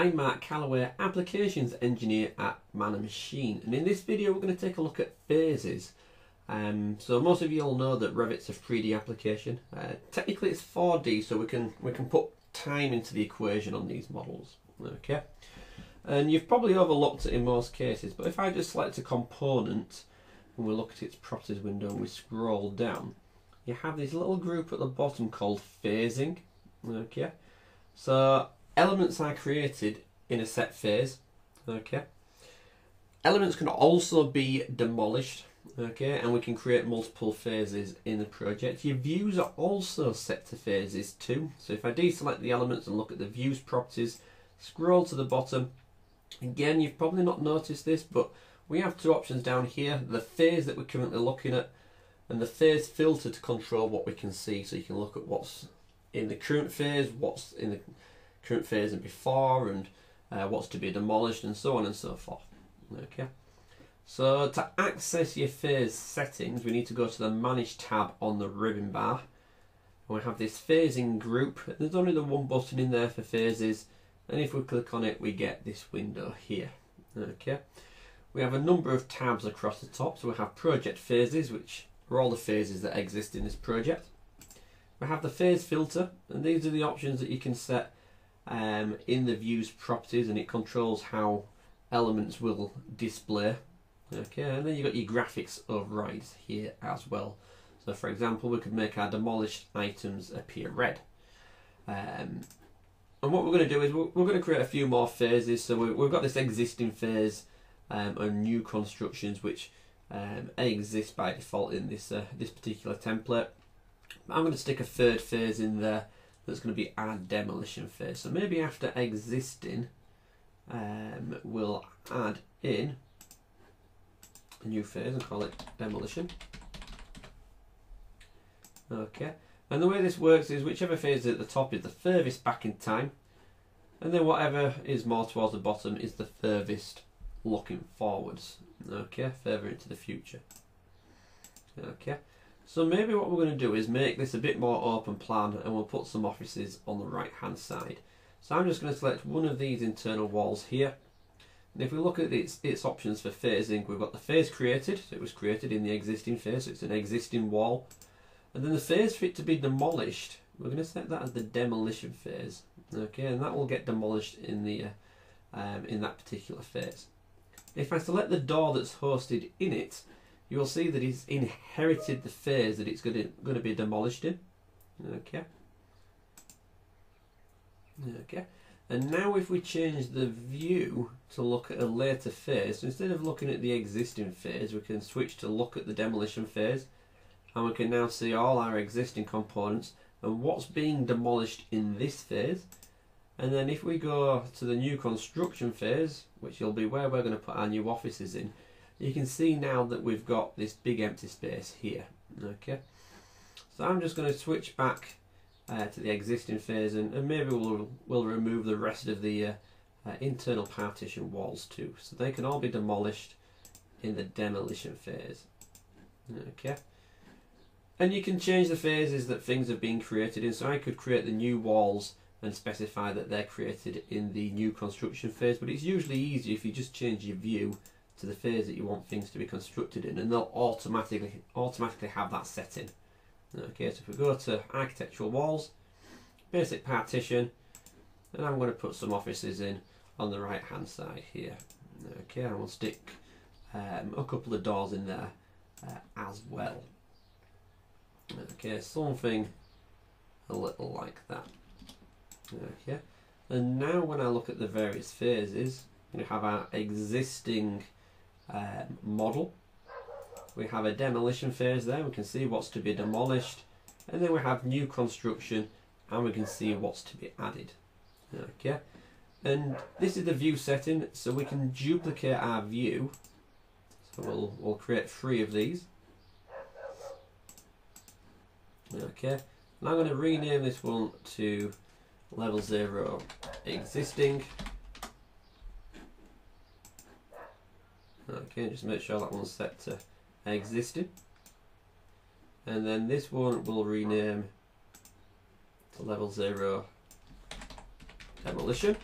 I'm Mark Calloway, Applications Engineer at Man and Machine, and in this video we're going to take a look at phases. Um, so most of you all know that Revit's a 3D application. Uh, technically it's 4D, so we can we can put time into the equation on these models. Okay, and you've probably overlooked it in most cases, but if I just select a component and we look at its properties window and we scroll down, you have this little group at the bottom called phasing. Okay, so elements are created in a set phase. Okay, elements can also be demolished. Okay, and we can create multiple phases in the project. Your views are also set to phases too. So if I deselect the elements and look at the views properties, scroll to the bottom. Again, you've probably not noticed this, but we have two options down here. The phase that we're currently looking at and the phase filter to control what we can see. So you can look at what's in the current phase, what's in the current phase and before, and uh, what's to be demolished, and so on and so forth. Okay. So to access your phase settings, we need to go to the Manage tab on the ribbon bar. And we have this phasing group. There's only the one button in there for phases, and if we click on it, we get this window here. Okay. We have a number of tabs across the top. So we have project phases, which are all the phases that exist in this project. We have the phase filter, and these are the options that you can set um, in the views properties, and it controls how elements will display. Okay, and then you've got your graphics overrides here as well. So for example, we could make our demolished items appear red. Um, and what we're going to do is we're, we're, going to create a few more phases. So we, have got this existing phase um, and new constructions which um, exist by default in this uh, this particular template. I'm going to stick a third phase in there that's going to be our demolition phase. So maybe after existing, um, we'll add in a new phase and call it demolition. Okay, and the way this works is whichever phase is at the top is the furthest back in time, and then whatever is more towards the bottom is the furthest looking forwards. Okay, further into the future. Okay. So maybe what we're going to do is make this a bit more open plan and we'll put some offices on the right hand side. So I'm just going to select one of these internal walls here. And if we look at its, its options for phasing, we've got the phase created, so it was created in the existing phase, so it's an existing wall. And then the phase for it to be demolished, we're going to set that as the demolition phase. Okay, and that will get demolished in the um, in that particular phase. If I select the door that's hosted in it, you will see that it's inherited the phase that it's going to, going to be demolished in. Okay. Okay. And now if we change the view to look at a later phase, so instead of looking at the existing phase, we can switch to look at the demolition phase. And we can now see all our existing components and what's being demolished in this phase. And then if we go to the new construction phase, which will be where we're going to put our new offices in, you can see now that we've got this big empty space here okay? So I'm just going to switch back uh, to the existing phase and, and, maybe we'll, we'll remove the rest of the uh, uh, internal partition walls too. So they can all be demolished in the demolition phase okay? And you can change the phases that things have been created in. So I could create the new walls and specify that they're created in the new construction phase but it's usually easier if you just change your view to the phase that you want things to be constructed in and they'll automatically automatically have that setting. Okay, so if we go to architectural walls, basic partition, and I'm going to put some offices in on the right hand side here. Okay, and we'll stick um, a couple of doors in there uh, as well. Okay, something a little like that. Okay, and now when I look at the various phases, we have our existing uh, model. We have a demolition phase there, we can see what's to be demolished, and then we have new construction, and we can see what's to be added. Okay, and this is the view setting, so we can duplicate our view. So we'll, we'll create three of these. Okay, and I'm going to rename this one to level 0 existing. Okay, just make sure that one's set to existing. And then this one will rename to level 0 demolition.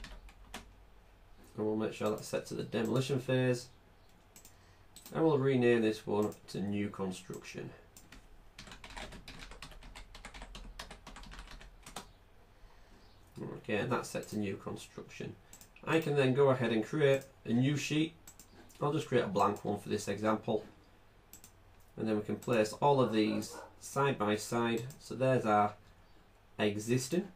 and we'll make sure that's set to the demolition phase and we'll rename this one to new construction okay and that's set to new construction I can then go ahead and create a new sheet I'll just create a blank one for this example. And then we can place all of these side by side. So there's our existing.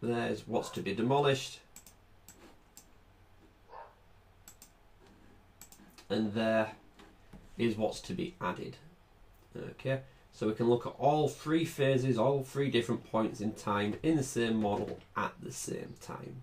There's what's to be demolished. And there is what's to be added. Okay so we can look at all three phases all three different points in time in the same model at the same time